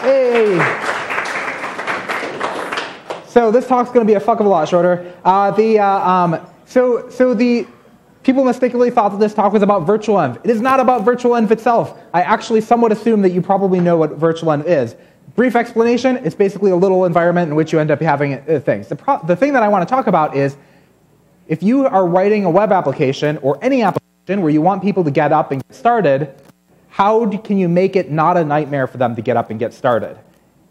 Hey. So this talk's going to be a fuck of a lot shorter. Uh, the, uh, um, so, so the people mistakenly thought that this talk was about virtual env. It is not about virtual env itself. I actually somewhat assume that you probably know what virtual env is. Brief explanation, it's basically a little environment in which you end up having uh, things. The, the thing that I want to talk about is if you are writing a web application or any application where you want people to get up and get started, how do, can you make it not a nightmare for them to get up and get started?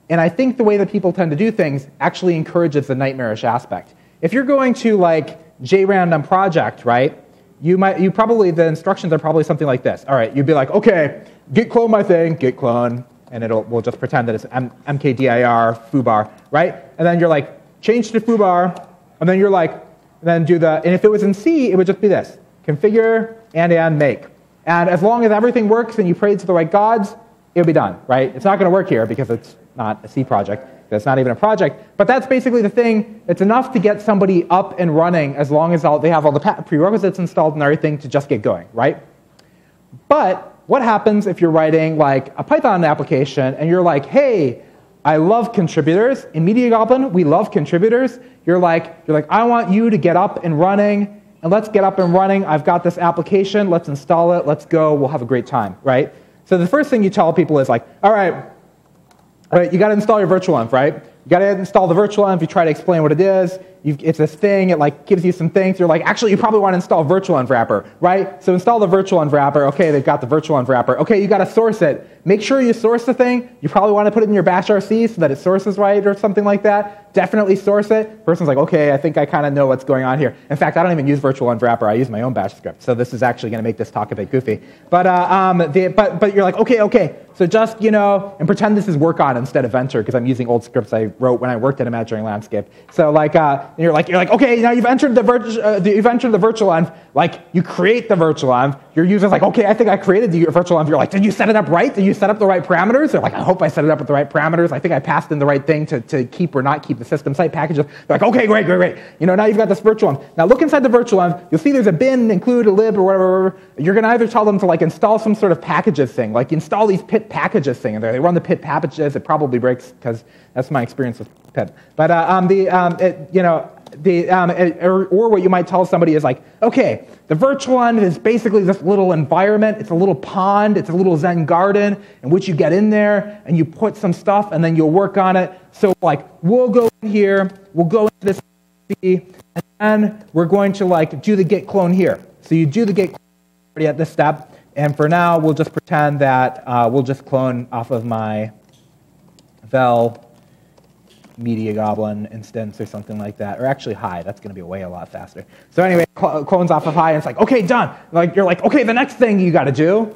And I think the way that people tend to do things actually encourages the nightmarish aspect. If you're going to like JRandom project, right? You might, you probably, the instructions are probably something like this. All right, you'd be like, okay, git clone my thing, git clone, and it'll, we'll just pretend that it's M- mkdir foobar, right? And then you're like, change to foobar, and then you're like, then do the, and if it was in C, it would just be this, configure and and make. And as long as everything works and you pray to the right gods, it'll be done, right? It's not going to work here because it's not a C project. It's not even a project. But that's basically the thing. It's enough to get somebody up and running as long as all, they have all the prerequisites installed and everything to just get going, right? But what happens if you're writing like a Python application and you're like, hey, I love contributors. In Media Goblin, we love contributors. You're like, you're like, I want you to get up and running, and let's get up and running. I've got this application. Let's install it. Let's go. We'll have a great time, right? So the first thing you tell people is like, all right, all right you got to install your virtual env, right? You got to install the virtual env. You try to explain what it is. You've, it's this thing. It like gives you some things. You're like, actually, you probably want to install virtual env wrapper, right? So install the virtual env wrapper. Okay, they've got the virtual env wrapper. Okay, you got to source it. Make sure you source the thing. You probably want to put it in your bash RC so that it sources right or something like that. Definitely source it. Person's like, okay, I think I kind of know what's going on here. In fact, I don't even use virtual env wrapper. I use my own bash script. So this is actually going to make this talk a bit goofy. But, uh, um, the, but, but you're like, okay, okay. So just, you know, and pretend this is work on instead of Venture because I'm using old scripts I wrote when I worked at Imaginary Landscape. So like, uh, you're like, you're like, okay, now you've entered the, virtu- uh, you've entered the virtual env. Like, you create the virtual env. Your user's like, okay, I think I created the virtual env. You're like, did you set it up right? Did you set up the right parameters? They're like, I hope I set it up with the right parameters. I think I passed in the right thing to, to keep or not keep the system site packages. They're like, okay, great, great, great. You know, now you've got this virtual env. Now look inside the virtual env. You'll see there's a bin, include a lib or whatever. You're going to either tell them to like install some sort of packages thing, like install these pip packages thing. And they run the pip packages. It probably breaks because that's my experience with But uh, um, the, um, it, you know, the, um, or, or, what you might tell somebody is like, okay, the virtual env is basically this little environment. It's a little pond. It's a little Zen garden in which you get in there and you put some stuff and then you'll work on it. So like, we'll go in here, we'll go into this, and then we're going to like do the git clone here. So you do the git clone at this step. And for now, we'll just pretend that uh, we'll just clone off of my vel Media Goblin instance or something like that. Or actually, high. That's going to be way a lot faster. So anyway, cl- clones off of high, and it's like, okay, done. Like you're like, okay, the next thing you got to do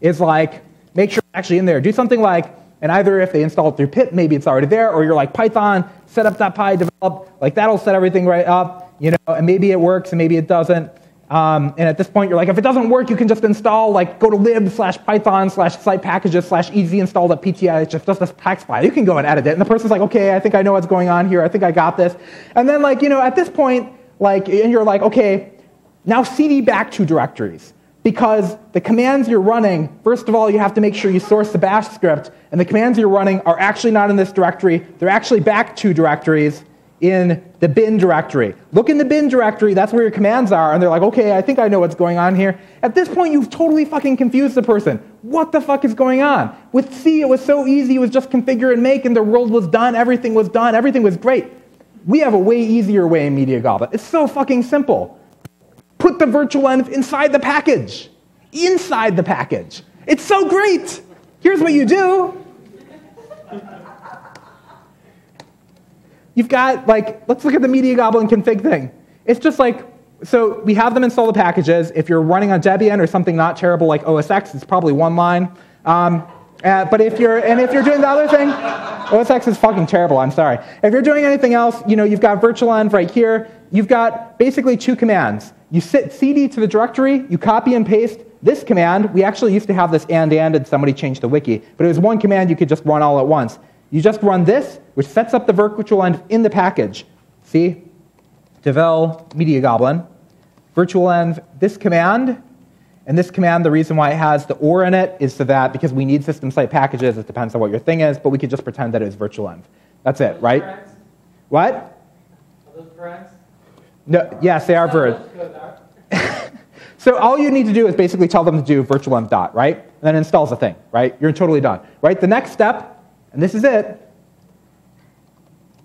is like make sure it's actually in there. Do something like, and either if they install it through pip, maybe it's already there, or you're like Python set setup.py develop, like that'll set everything right up, you know, and maybe it works and maybe it doesn't. Um, and at this point, you're like, if it doesn't work, you can just install, like, go to lib slash python slash site packages slash easy install.pth. It's just, just this text file. You can go and edit it. And the person's like, okay, I think I know what's going on here. I think I got this. And then, like, you know, at this point, like, and you're like, okay, now cd back to directories. Because the commands you're running, first of all, you have to make sure you source the bash script. And the commands you're running are actually not in this directory. They're actually back to directories in the bin directory. Look in the bin directory, that's where your commands are, and they're like, okay, I think I know what's going on here. At this point, you've totally fucking confused the person. What the fuck is going on? With C, it was so easy, it was just configure and make, and the world was done, everything was done, everything was great. We have a way easier way in Media Goblin. It's so fucking simple. Put the virtual env inside the package. Inside the package. It's so great. Here's what you do You've got, like, let's look at the Media Goblin config thing. It's just like, so we have them install the packages. If you're running on Debian or something not terrible like OS X, it's probably one line. Um, uh, but if you're, and if you're doing the other thing, OS X is fucking terrible, I'm sorry. If you're doing anything else, you know, you've got virtualenv right here. You've got basically two commands. You sit cd to the directory, you copy and paste this command. We actually used to have this and and, and somebody changed the wiki, but it was one command you could just run all at once. You just run this, which sets up the virtual env in the package. See? Devel media goblin, virtual env, this command, And this command, the reason why it has the or in it is so that because we need system site packages, it depends on what your thing is, but we could just pretend that it was virtual env. That's it, right? Parents? What? Are those parents? No, yes, they are birds. So all you need to do is basically tell them to do virtual env dot, right? And then it installs the thing, right? You're totally done, right? The next step, and this is it.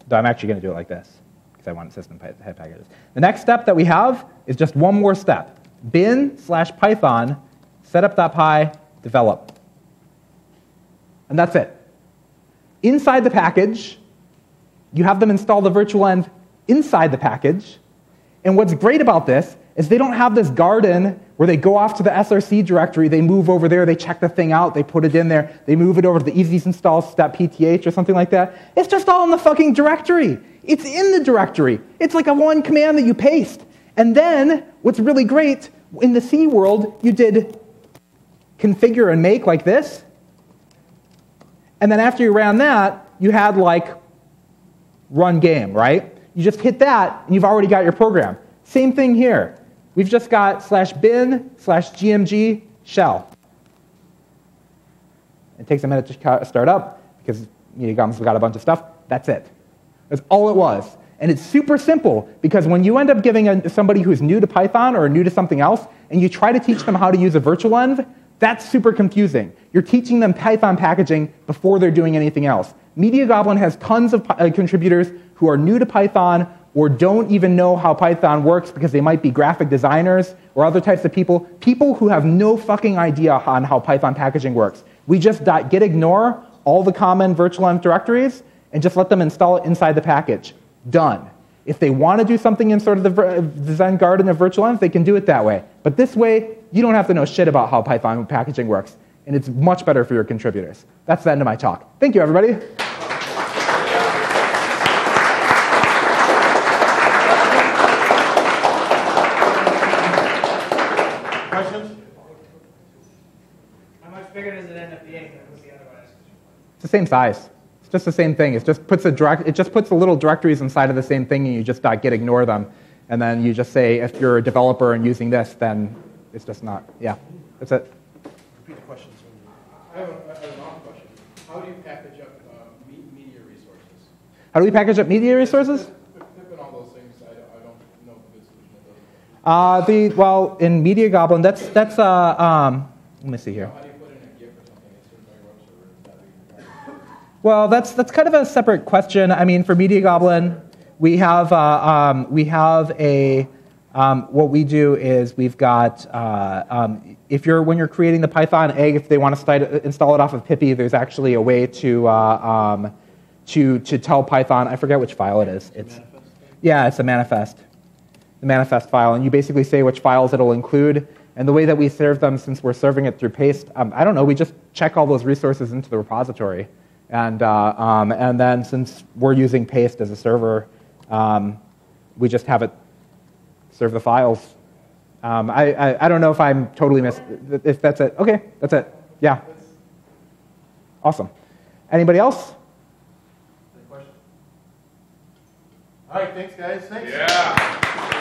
Though I'm actually going to do it like this because I want system head packages. The next step that we have is just one more step: bin slash python setup.py develop, and that's it. Inside the package, you have them install the virtual env inside the package. And what's great about this is they don't have this garden where they go off to the SRC directory, they move over there, they check the thing out, they put it in there, they move it over to the easy install step pth or something like that. It's just all in the fucking directory. It's in the directory. It's like a one command that you paste. And then what's really great in the C world, you did configure and make like this. And then after you ran that, you had like run game, right? You just hit that, and you've already got your program. Same thing here. We've just got slash bin slash gmg shell. It takes a minute to start up because MediaGom's got a bunch of stuff. That's it. That's all it was. And it's super simple because when you end up giving a, somebody who's new to Python or new to something else, and you try to teach them how to use a virtual env, that's super confusing. You're teaching them Python packaging before they're doing anything else. Media Goblin has tons of uh, contributors who are new to Python or don't even know how Python works because they might be graphic designers or other types of people. People who have no fucking idea on how Python packaging works. We just git ignore all the common virtual env directories and just let them install it inside the package. Done. If they want to do something in sort of the design garden of virtual env, they can do it that way. But this way, you don't have to know shit about how Python packaging works, and it's much better for your contributors. That's the end of my talk. Thank you, everybody. Questions? How much bigger does it end up being than was the otherwise? It's the same size. It's just the same thing. It just puts a direct, it just puts the little directories inside of the same thing, and you just dot git ignore them, and then you just say if you're a developer and using this, then it's just not. Yeah, that's it. Repeat the question. I have a, I have an off question. How do you package up uh, media resources? How do we package up media resources? Pip pip and all those things, I don't, know if. Uh, the well in Media Goblin, that's that's uh, um, let me see here. How do you put in a GIF or something? It's certain by web server. Is that what you Well, that's that's kind of a separate question. I mean, for Media Goblin, we have uh, um, we have a um, what we do is we've got uh, um, if you're when you're creating the Python egg, if they want to start, install it off of PyPI, there's actually a way to uh, um, to to tell Python. I forget which file it is. It's yeah, it's a manifest, the manifest file, and you basically say which files it'll include. And the way that we serve them, since we're serving it through paste, um, I don't know, we just check all those resources into the repository. And, uh, um, and then since we're using paste as a server, um, we just have it serve the files. Um, I, I, I don't know if I'm totally miss, if that's it. Okay, that's it. Yeah. Awesome. Anybody else? Any questions? All right, thanks, guys. Thanks. Yeah.